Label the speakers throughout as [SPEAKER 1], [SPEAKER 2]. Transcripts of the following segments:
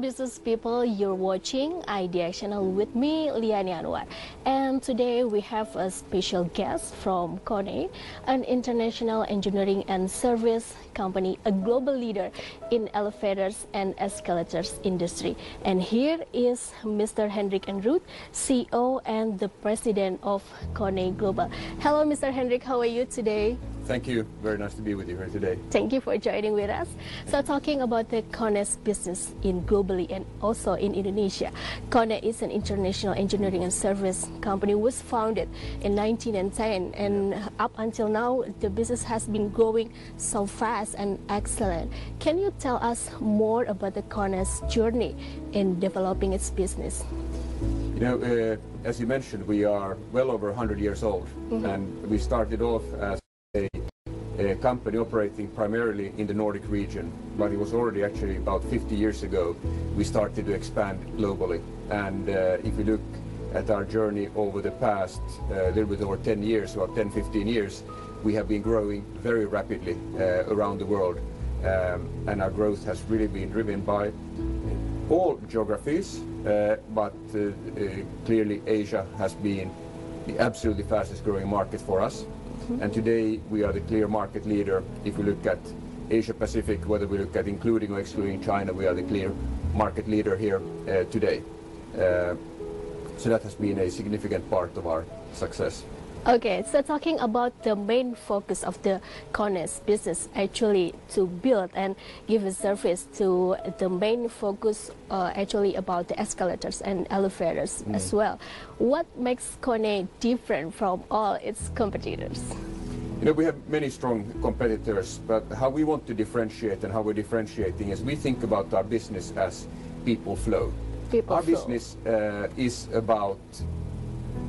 [SPEAKER 1] Business people, you're watching Idea Channel with me, Liani Anwar. And today we have a special guest from Kone, an international engineering and service company, a global leader in elevators and escalators industry. And here is Mr. Henrik Ehrnrooth, CEO and the president of Kone Global. Hello Mr. Henrik, how are you today?
[SPEAKER 2] Thank you. Very nice to be with you here today.
[SPEAKER 1] Thank you for joining with us. So talking about the Kone's business in globally and also in Indonesia. Kone is an international engineering and service company was founded in 1910 and up until now the business has been growing so fast and excellent. Can you tell us more about the Kone's journey in developing its business?
[SPEAKER 2] You know, uh, as you mentioned, we are well over 100 years old mm -hmm. and we started off as a, a, company operating primarily in the Nordic region, but it was already actually about 50 years ago we started to expand globally. And uh, if we look at our journey over the past uh, little bit over 10 years, about 10, 15 years, we have been growing very rapidly uh, around the world. Um, and our growth has really been driven by all geographies, uh, but clearly Asia has been the absolutely fastest growing market for us. Mm-hmm. And today we are the clear market leader. If we look at Asia Pacific, whether we look at including or excluding China, we are the clear market leader here today. So that has been a significant part of our success.
[SPEAKER 1] Okay, so talking about the main focus of the Kone's business actually to build and give a service to the main focus uh, actually about the escalators and elevators mm. as well. What makes Kone different from all its competitors?
[SPEAKER 2] You know, we have many strong competitors, but how we want to differentiate and how we're differentiating is we think about our business as people flow.
[SPEAKER 1] People
[SPEAKER 2] our business uh, is about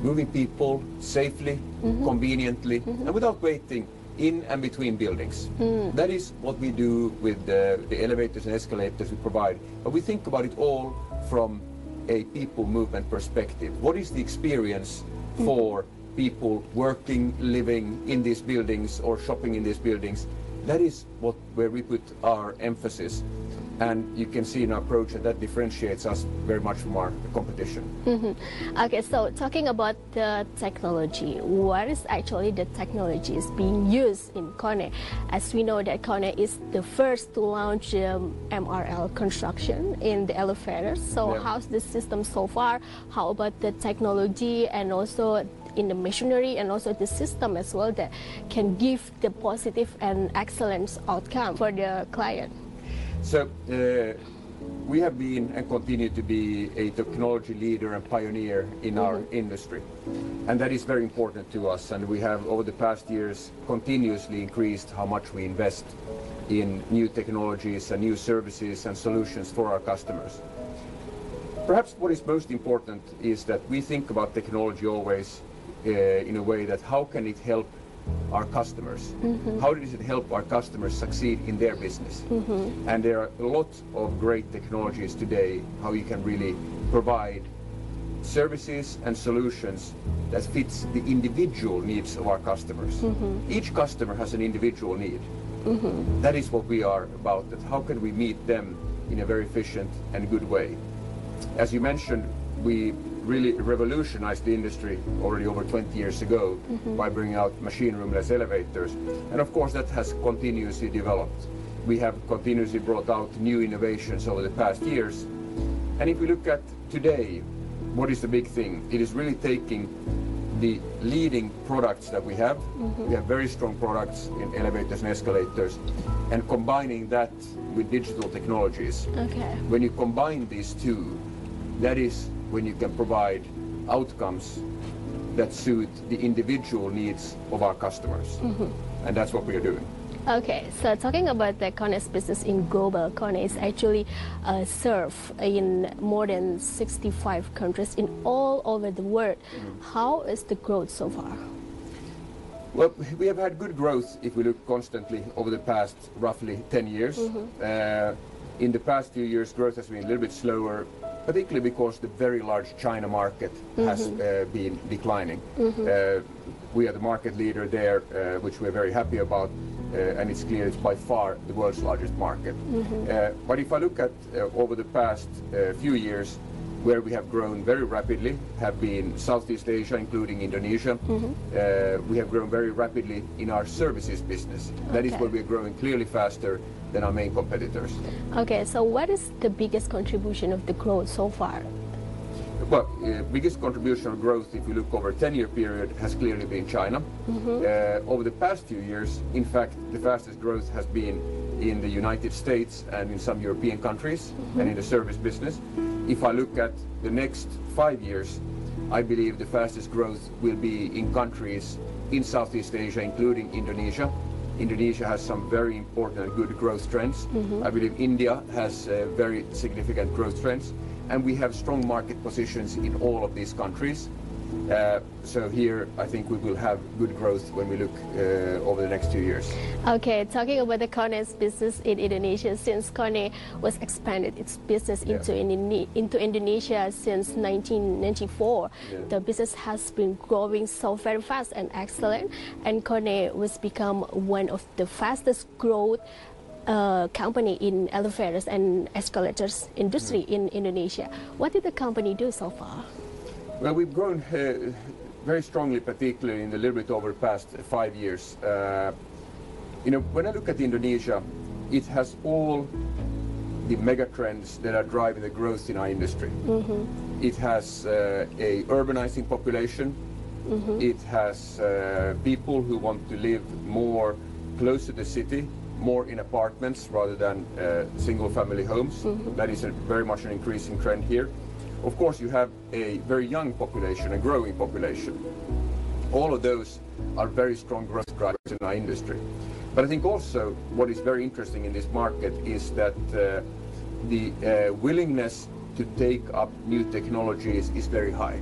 [SPEAKER 2] moving people safely, mm -hmm. conveniently, mm -hmm. and without waiting in and between buildings. Mm. That is what we do with the, the elevators and escalators we provide. But we think about it all from a people movement perspective. What is the experience mm. for people working, living in these buildings or shopping in these buildings? That is what where we put our emphasis and you can see our approach that that differentiates us very much from our competition.
[SPEAKER 1] Mm -hmm. Okay, so talking about the technology, what is actually the technology is being used in Kone? As we know that Kone is the first to launch um, MRL construction in the elevators. So yeah. how's the system so far? How about the technology and also in the machinery and also the system as well that can give the positive and excellent outcome for the client?
[SPEAKER 2] So uh, we have been and continue to be a technology leader and pioneer in our mm-hmm. industry. And that is very important to us. And we have, over the past years, continuously increased how much we invest in new technologies and new services and solutions for our customers. Perhaps what is most important is that we think about technology always uh, in a way that how can it help our customers. Mm -hmm. How does it help our customers succeed in their business? Mm -hmm. And there are a lot of great technologies today how you can really provide services and solutions that fits the individual needs of our customers. Mm -hmm. Each customer has an individual need. Mm-hmm. That is what we are about. That how can we meet them in a very efficient and good way? As you mentioned, we really revolutionized the industry already over 20 years ago mm -hmm. by bringing out machine roomless elevators. And of course that has continuously developed. We have continuously brought out new innovations over the past years. And if we look at today, what is the big thing? It is really taking the leading products that we have. Mm -hmm. We have very strong products in elevators and escalators and combining that with digital technologies.
[SPEAKER 1] Okay.
[SPEAKER 2] When you combine these two, that is when you can provide outcomes that suit the individual needs of our customers. Mm -hmm. And that's what we are doing.
[SPEAKER 1] Okay, so talking about the Kone's business in global, is actually uh, served in more than 65 countries in all over the world. Mm -hmm. How is the growth so far?
[SPEAKER 2] Well, we have had good growth if we look constantly over the past roughly 10 years. Mm -hmm. uh, in the past few years, growth has been a little bit slower particularly because the very large China market mm -hmm. has uh, been declining. Mm -hmm. uh, we are the market leader there, uh, which we're very happy about. uh, and it's clear it's by far the world's largest market. Uh, but if I look at uh, over the past uh, few years, where we have grown very rapidly have been Southeast Asia, including Indonesia. Uh, we have grown very rapidly in our services business. That is
[SPEAKER 1] Okay.
[SPEAKER 2] where we are growing clearly faster than our main competitors.
[SPEAKER 1] Okay, so what is the biggest contribution of the growth so far?
[SPEAKER 2] Well, uh, biggest contribution of growth, if you look over a 10-year period, has clearly been China. Uh, over the past few years, in fact, the fastest growth has been in the United States and in some European countries and in the service business. If I look at the next five years, I believe the fastest growth will be in countries in Southeast Asia, including Indonesia. Indonesia has some very important and good growth trends. I believe India has uh, very significant growth trends, and we have strong market positions in all of these countries. Uh, so here, I think we will have good growth when we look uh, over the next two years.
[SPEAKER 1] Okay, talking about the Kone's business in Indonesia, since Kone was expanded its business
[SPEAKER 2] Yeah.
[SPEAKER 1] into Indone- into Indonesia since 1994,
[SPEAKER 2] Yeah.
[SPEAKER 1] the business has been growing so very fast and excellent, and Kone was become one of the fastest growth. Uh, company in elevators and escalators industry
[SPEAKER 2] Mm.
[SPEAKER 1] in Indonesia. What did the company do so far?
[SPEAKER 2] Well, we've grown uh, very strongly, particularly in the little bit over the past five years. Uh, you know, when I look at Indonesia, it has all the mega trends that are driving the growth in our industry. It has uh, a urbanizing population. It has uh, people who want to live more close to the city, more in apartments rather than uh, single-family homes. That is a, very much an increasing trend here. Of course, you have a very young population, a growing population. All of those are very strong growth drivers in our industry. But I think also what is very interesting in this market is that uh, the uh, willingness to take up new technologies is very high.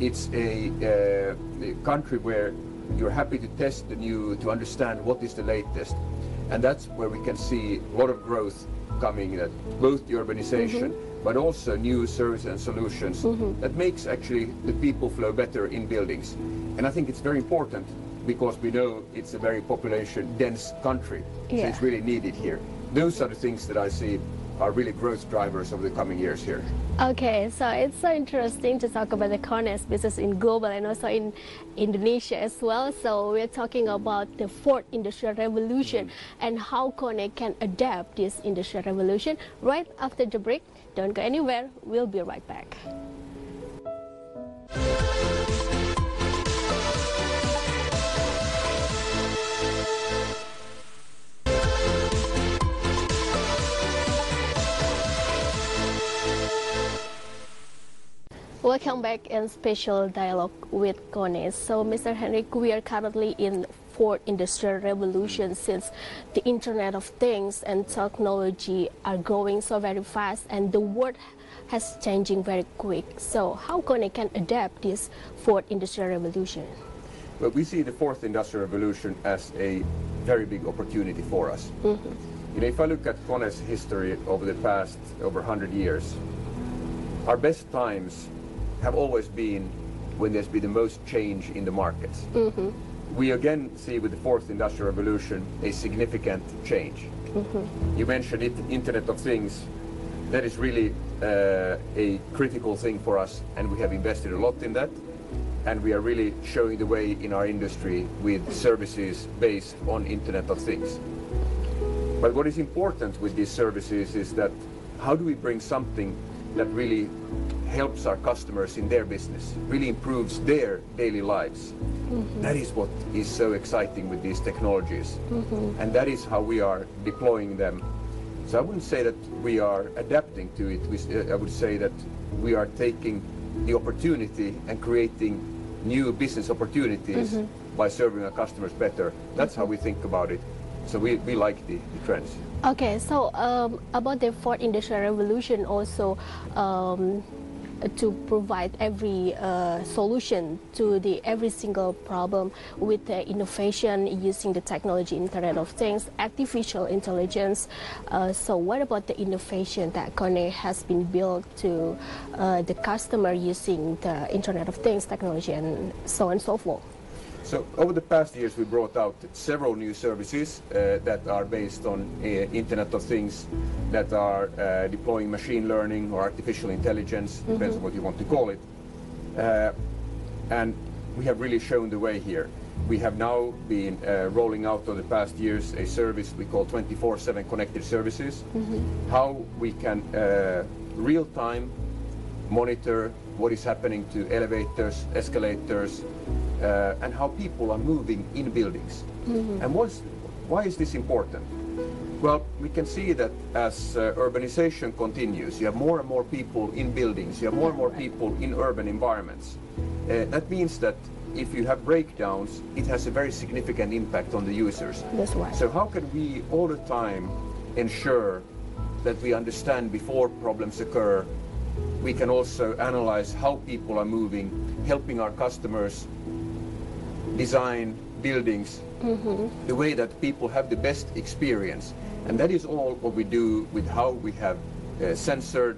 [SPEAKER 2] It's a, uh, a country where you're happy to test the new, to understand what is the latest. And that's where we can see a lot of growth coming, that both the urbanization, but also new services and solutions mm-hmm. that makes actually the people flow better in buildings. And I think it's very important because we know it's a very population dense country. So it's really needed here. Those are the things that I see are really growth drivers over the coming years here.
[SPEAKER 1] Okay, so it's so interesting to talk about the Kone's business in global and also in Indonesia as well. So we're talking about the fourth industrial revolution mm-hmm. and how Kone can adapt this industrial revolution right after the break. Don't go anywhere. We'll be right back. Welcome back in special dialogue with Kone. So, Mr. Henrik, we are currently in fourth industrial revolution since the Internet of Things and technology are growing so very fast and the world has changing very quick. So, how Kone can adapt this fourth industrial revolution?
[SPEAKER 2] Well, we see the fourth industrial revolution as a very big opportunity for us. Mm-hmm. You know, if I look at Kone's history over the past over 100 years, our best times have always been when there's been the most change in the markets. We again see with the fourth industrial revolution a significant change. You mentioned it, Internet of Things. That is really uh, a critical thing for us, and we have invested a lot in that. And we are really showing the way in our industry with services based on Internet of Things. But what is important with these services is that how do we bring something that really helps our customers in their business, really improves their daily lives. Mm-hmm. That is what is so exciting with these technologies. Mm-hmm. And that is how we are deploying them. So I wouldn't say that we are adapting to it. We, s- uh, I would say that we are taking the opportunity and creating new business opportunities mm-hmm. by serving our customers better. That's how we think about it. So we, we like the, the trends.
[SPEAKER 1] Okay, so um, about the fourth industrial revolution, also um, to provide every uh, solution to the every single problem with the innovation using the technology, Internet of Things, artificial intelligence. Uh, so, what about the innovation that Kone has been built to uh, the customer using the Internet of Things technology and so on and so forth?
[SPEAKER 2] So over the past years, we brought out several new services uh, that are based on uh, Internet of Things, that are uh, deploying machine learning or artificial intelligence, mm -hmm. depends on what you want to call it. Uh, and we have really shown the way here. We have now been uh, rolling out over the past years a service we call 24-7 connected services, mm -hmm. how we can uh, real-time monitor what is happening to elevators, escalators, uh, and how people are moving in buildings. Mm -hmm. And why is this important? Well, we can see that as uh, urbanization continues, you have more and more people in buildings, you have more and more people in urban environments. Uh, that means that if you have breakdowns, it has a very significant impact on the users.
[SPEAKER 1] That's right.
[SPEAKER 2] So how can we all the time ensure that we understand before problems occur we can also analyze how people are moving, helping our customers design buildings mm -hmm. the way that people have the best experience. And that is all what we do with how we have uh, censored,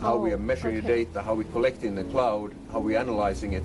[SPEAKER 2] how oh, we are measuring okay. the data, how we collect in the cloud, how we're analyzing it.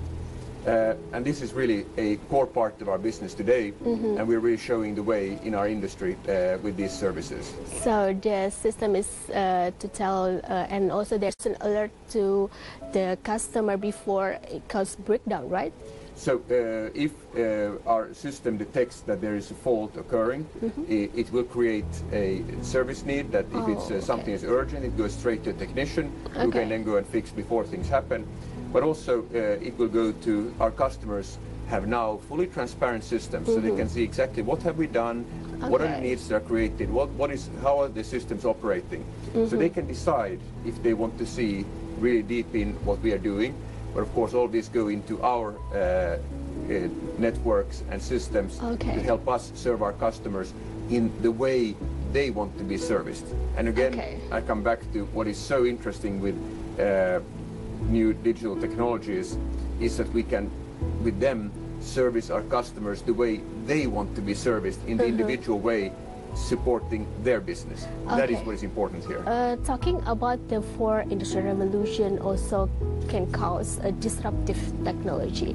[SPEAKER 2] Uh, and this is really a core part of our business today, mm -hmm. and we're really showing the way in our industry uh, with these services.
[SPEAKER 1] So the system is uh, to tell, uh, and also there's an alert to the customer before it causes breakdown, right?
[SPEAKER 2] So uh, if uh, our system detects that there is a fault occurring, mm -hmm. it, it, will create a service need that if oh, it's okay. something is urgent, it goes straight to a technician okay. who can then go and fix before things happen but also uh, it will go to our customers have now fully transparent systems mm -hmm. so they can mm-hmm. see exactly what have we done, okay. what are the needs that are created, what, what is, how are the systems operating. Mm -hmm. So they mm-hmm. can decide if they want to see really deep in what we are doing. But of course all these go into our uh, uh, networks and systems okay. to help us serve our customers in the way they want to be serviced. And again, okay. I come back to what is so interesting with uh, new digital technologies is that we can, with them, service our customers the way they want to be serviced in the mm -hmm. individual way supporting their business. Okay. That is what is important here.
[SPEAKER 1] Uh, talking about the fourth industrial revolution also can cause a disruptive technology.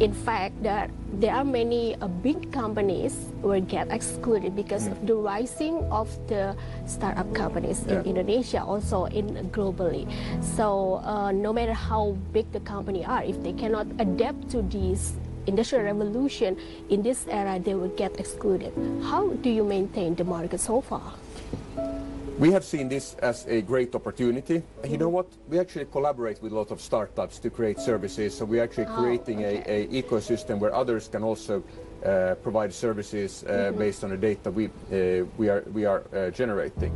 [SPEAKER 1] In fact, that there are many uh, big companies will get excluded because mm. of the rising of the startup companies yeah. in Indonesia, also in globally. So uh, no matter how big the company are, if they cannot adapt to these industrial revolution, in this era, they will get excluded. How do you maintain the market so far?
[SPEAKER 2] We have seen this as a great opportunity. You know what? We actually collaborate with a lot of startups to create services. So we're actually oh, creating oh, okay. a, a, ecosystem where others can also uh, provide services uh, mm -hmm. based on the data we, uh, we are, we are uh, generating.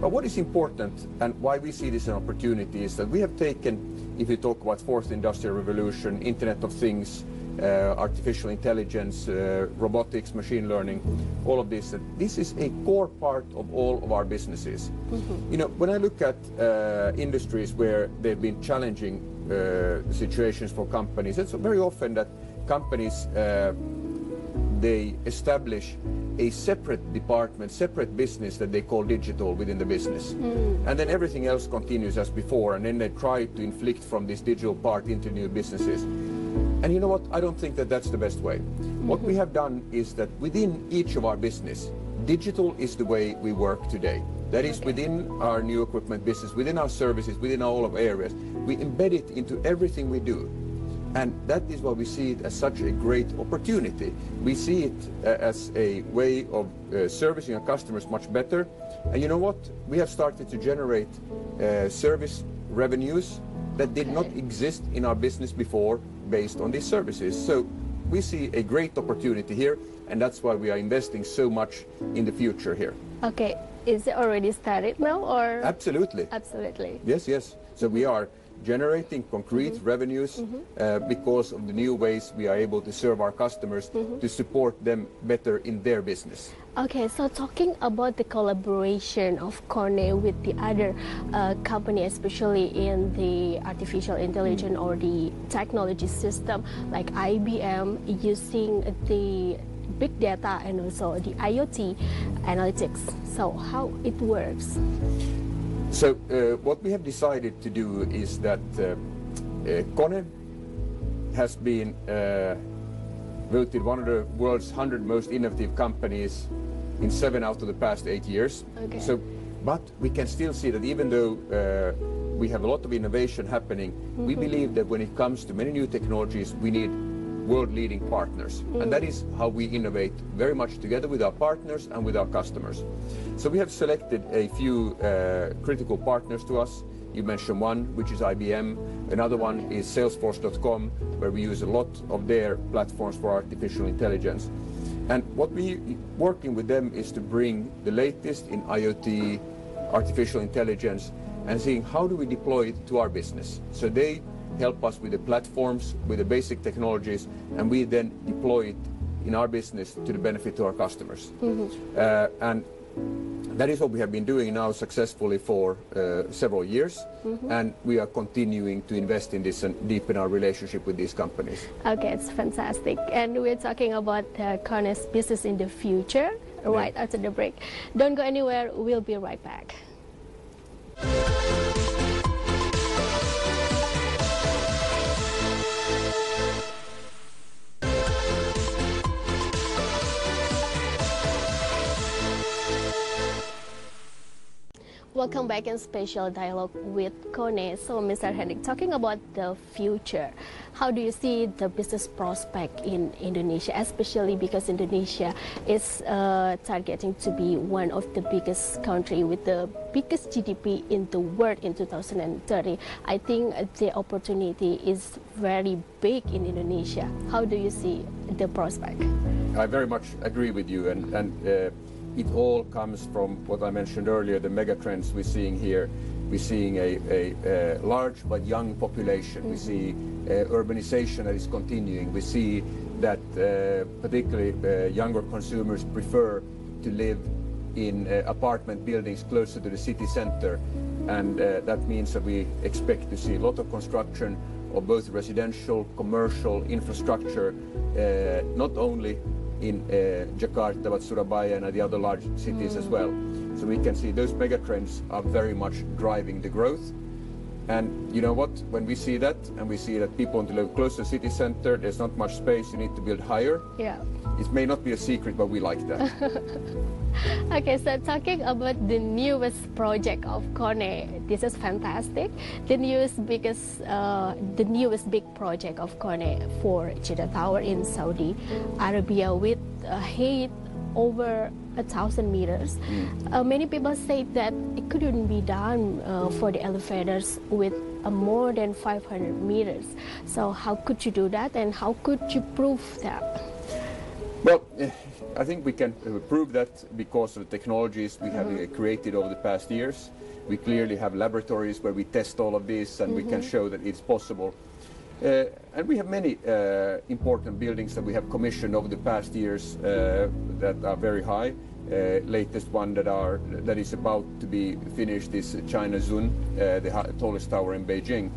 [SPEAKER 2] But what is important and why we see this as an opportunity is that we have taken, if you talk about fourth industrial revolution, Internet of Things, artificial intelligence, uh, robotics, machine learning, all of this. This is a core part of all of our businesses. Mm -hmm. You know, when I look at uh, industries where they've been challenging situations for companies, it's very often that companies they establish a separate department, separate business that they call digital within the business. Mm. And then everything else continues as before, and then they try to inflict from this digital part into new businesses. And you know what? I don't think that that's the best way. Mm-hmm. What we have done is that within each of our business, digital is the way we work today. That is within our new equipment business, within our services, within all of areas. We embed it into everything we do. And that is why we see it as such a great opportunity. We see it uh, as a way of uh, servicing our customers much better. And you know what? We have started to generate uh, service revenues that did not exist in our business before based on these services. So we see a great opportunity here, and that's why we are investing so much in the future here.
[SPEAKER 1] Okay, is it already started now, or?
[SPEAKER 2] Absolutely.
[SPEAKER 1] Absolutely.
[SPEAKER 2] Yes, yes. So we are generating concrete mm -hmm. revenues mm -hmm. uh, because of the new ways we are able to serve our customers mm -hmm. to support them better in their business.
[SPEAKER 1] Okay, so talking about the collaboration of KONE with the other uh, company, especially in the artificial intelligence or the technology system, like IBM using the big data and also the IoT analytics. So how it works?
[SPEAKER 2] So uh, what we have decided to do is that uh, uh, KONE has been uh, voted one of the world's 100 most innovative companies in seven out of the past eight years.
[SPEAKER 1] Okay.
[SPEAKER 2] So, but we can still see that even though uh, we have a lot of innovation happening, we believe that when it comes to many new technologies, we need world-leading partners. And that is how we innovate very much together with our partners and with our customers. So we have selected a few uh, critical partners to us. You mentioned one, which is IBM. Another one is Salesforce.com, where we use a lot of their platforms for artificial intelligence. And what we working with them is to bring the latest in IoT, artificial intelligence, and seeing how do we deploy it to our business. So they help us with the platforms, with the basic technologies, and we then deploy it in our business to the benefit to our customers. Uh, and that is what we have been doing now successfully for uh, several years, and we are continuing to invest in this and deepen our relationship with these companies.
[SPEAKER 1] Okay, it's fantastic. And we're talking about uh, Kone's business in the future right after the break. Don't go anywhere, we'll be right back. Welcome back in special dialogue with Kone. So, Mr. Henrik, talking about the future, how do you see the business prospect in Indonesia, especially because Indonesia is uh, targeting to be one of the biggest country with the biggest GDP in the world in 2030. I think the opportunity is very big in Indonesia. How do you see the prospect?
[SPEAKER 2] I very much agree with you, and, and uh, it all comes from what I mentioned earlier, the mega trends we're seeing here. We're seeing a, a, a large but young population. We see uh, urbanization that is continuing. We see that uh, particularly uh, younger consumers prefer to live in uh, apartment buildings closer to the city center. And uh, that means that we expect to see a lot of construction of both residential, commercial infrastructure, uh, not only in uh, Jakarta, but Surabaya and the other large cities as well. So we can see those mega trends are very much driving the growth. And you know what? When we see that, and we see that people want to live close to the city center, there's not much space, you need to build higher.
[SPEAKER 1] Yeah.
[SPEAKER 2] It may not be a secret, but we like that.
[SPEAKER 1] Okay, so talking about the newest project of Kone, this is fantastic. The newest biggest, uh, the newest big project of Kone for Jeddah Tower in Saudi Arabia with a height over a thousand meters. Uh, many people say that it couldn't be done uh, for the elevators with uh, more than 500 meters. So how could you do that, and how could you prove that?
[SPEAKER 2] Well, eh, I think we can prove that because of the technologies we have uh, created over the past years. We clearly have laboratories where we test all of this and we can show that it's possible. Uh, and we have many uh, important buildings that we have commissioned over the past years uh, that are very high. Uh, latest one that are that is about to be finished is China Zun, uh, the tallest tower in Beijing.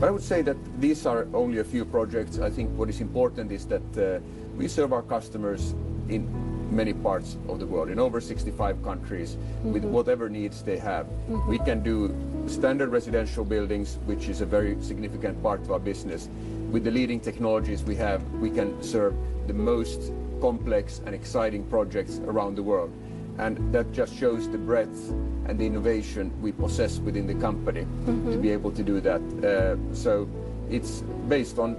[SPEAKER 2] But I would say that these are only a few projects. I think what is important is that uh, we serve our customers in many parts of the world, in over 65 countries, with whatever needs they have. We can do standard residential buildings, which is a very significant part of our business. With the leading technologies we have, we can serve the most complex and exciting projects around the world. And that just shows the breadth and the innovation we possess within the company to be able to do that. Uh, so it's based on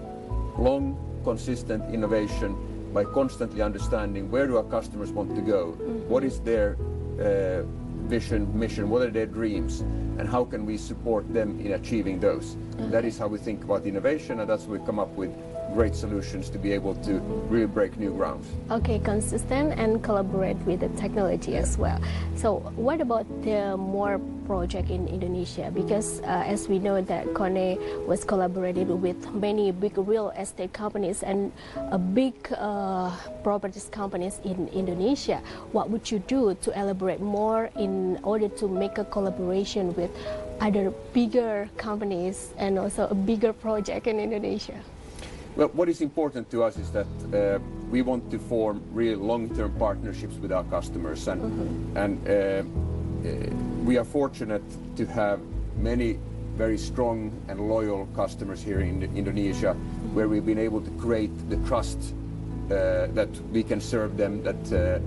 [SPEAKER 2] long, consistent innovation by constantly understanding where do our customers want to go, what is their uh, vision, mission, what are their dreams, and how can we support them in achieving those. That is how we think about innovation, and that's how we come up with great solutions to be able to really break new grounds.
[SPEAKER 1] Okay, consistent and collaborate with the technology as well. So, what about the more project in Indonesia? Because uh, as we know that Kone was collaborated with many big real estate companies and big uh, properties companies in Indonesia. What would you do to elaborate more in order to make a collaboration with other bigger companies and also a bigger project in Indonesia?
[SPEAKER 2] Well, what is important to us is that uh, we want to form real long-term partnerships with our customers, and and uh, uh, we are fortunate to have many very strong and loyal customers here in Indonesia, where we've been able to create the trust uh, that we can serve them, that uh,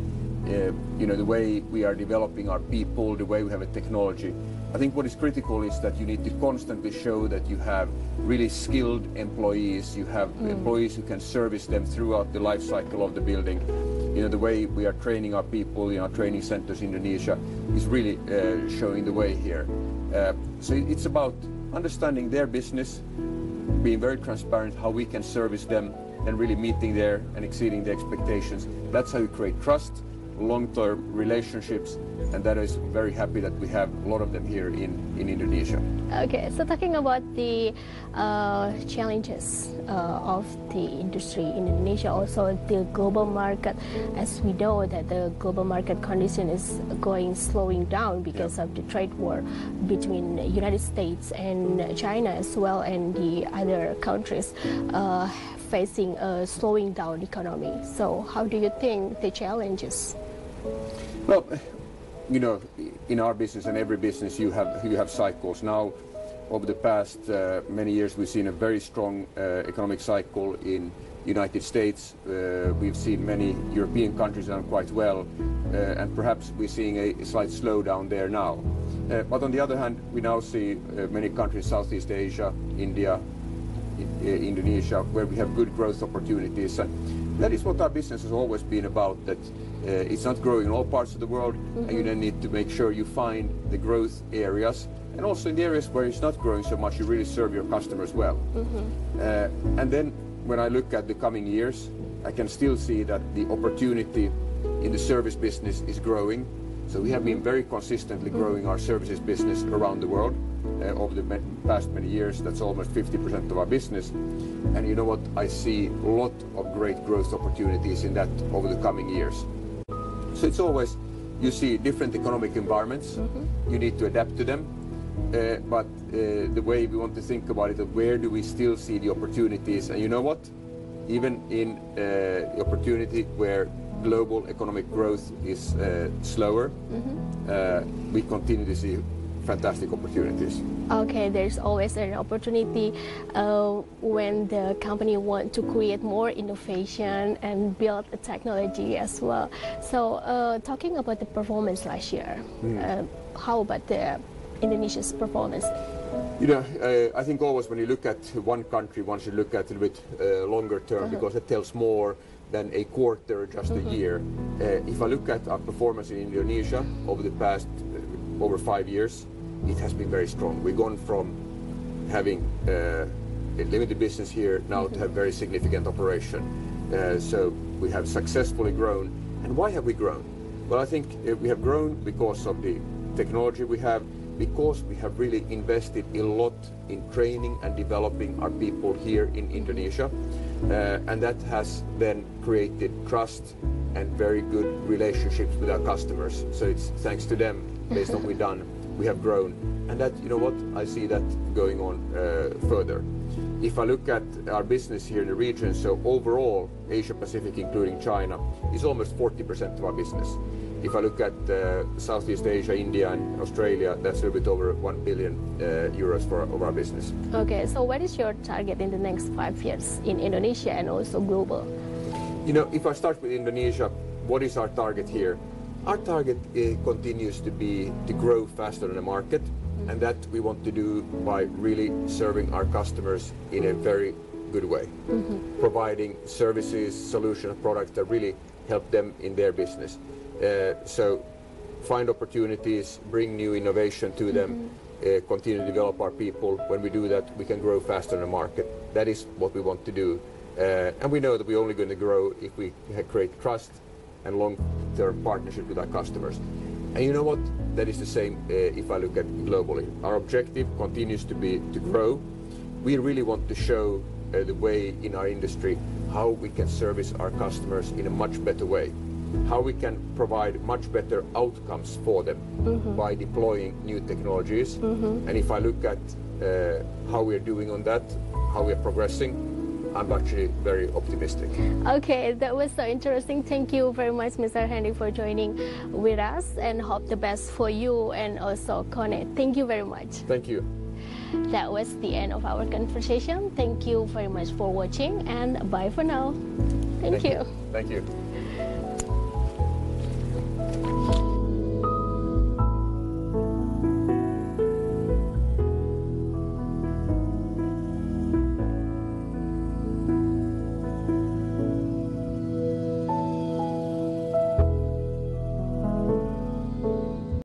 [SPEAKER 2] uh, you know the way we are developing our people, the way we have a technology. I think what is critical is that you need to constantly show that you have really skilled employees, you have mm. employees who can service them throughout the life cycle of the building. You know, the way we are training our people in our training centers in Indonesia is really uh, showing the way here. Uh, so it's about understanding their business, being very transparent how we can service them and really meeting their and exceeding their expectations. That's how you create trust long-term relationships and that is very happy that we have a lot of them here in, in Indonesia.
[SPEAKER 1] Okay, so talking about the uh, challenges uh, of the industry in Indonesia, also the global market, as we know that the global market condition is going slowing down because yeah. of the trade war between United States and China as well and the other countries. Uh, facing a slowing down economy. So how do you think the challenges?
[SPEAKER 2] Well, you know, in our business and every business, you have you have cycles. Now, over the past uh, many years, we've seen a very strong uh, economic cycle in United States. Uh, we've seen many European countries done quite well, and perhaps we're seeing a slight slowdown there now. But on the other hand, we now see many countries, Southeast Asia, India, Indonesia, where we have good growth opportunities. That is what our business has always been about, that uh, it's not growing in all parts of the world, mm -hmm. and you then need to make sure you find the growth areas. And also in the areas where it's not growing so much, you really serve your customers well. Mm -hmm. uh, and then when I look at the coming years, I can still see that the opportunity in the service business is growing. So we have been very consistently growing our services business around the world uh, over the past many years. That's almost 50% of our business. And you know what? I see a lot of great growth opportunities in that over the coming years. So it's always, you see different economic environments. Mm -hmm. You need to adapt to them. Uh, but uh, the way we want to think about it, where do we still see the opportunities? And you know what? Even in uh, the opportunity where global economic growth is uh, slower, mm -hmm. we continue to see fantastic opportunities.
[SPEAKER 1] Okay, there's always an opportunity uh, when the company want to create more innovation and build a technology as well. So, uh, talking about the performance last year, mm. uh, how about the Indonesia's performance?
[SPEAKER 2] You know, uh, I think always when you look at one country, one should look at it a bit uh, longer term -huh. because it tells more than a quarter, just mm -hmm. a mm-hmm. year. Uh, if I look at our performance in Indonesia over the past uh, over five years, it has been very strong. We've gone from having uh, a limited business here now to mm-hmm. have very significant operation. Uh, so we have successfully grown. And why have we grown? Well, I think uh, we have grown because of the technology we have, because we have really invested a lot in training and developing our people here in Indonesia. And that has then created trust and very good relationships with our customers. So it's thanks to them, based on what we've done, we have grown. And that, you know what, I see that going on uh, further. If I look at our business here in the region, so overall, Asia Pacific, including China, is almost 40% of our business. If I look at uh, Southeast Asia, India, and Australia, that's a little bit over 1 billion uh, euros for of our business.
[SPEAKER 1] Okay, so what is your target in the next five years in Indonesia and also global?
[SPEAKER 2] You know, if I start with Indonesia, what is our target here? Our target uh, continues to be to grow faster than the market, mm-hmm. and that we want to do by really serving our customers in a very good way, mm -hmm. providing services, solutions, products that really help them in their business. Uh, so find opportunities, bring new innovation to them, mm -hmm. uh, continue to develop our people. When we do that, we can grow faster in the market. That is what we want to do. And we know that we're only going to grow if we create trust and long-term partnership with our customers. And you know what? That is the same uh, if I look at globally. Our objective continues to be to grow. We really want to show uh, the way in our industry how we can service our customers in a much better way how we can provide much better outcomes for them mm -hmm. by deploying new technologies. Mm -hmm. And if I look at uh, how we're doing on that, how we're progressing, I'm actually very optimistic.
[SPEAKER 1] Okay, that was so interesting. Thank you very much, Mr. Henry, for joining with us and hope the best for you and also KONE. Thank you very much.
[SPEAKER 2] Thank you.
[SPEAKER 1] that was the end of our conversation. Thank you very much for watching and bye for now. Thank, you.
[SPEAKER 2] Thank you.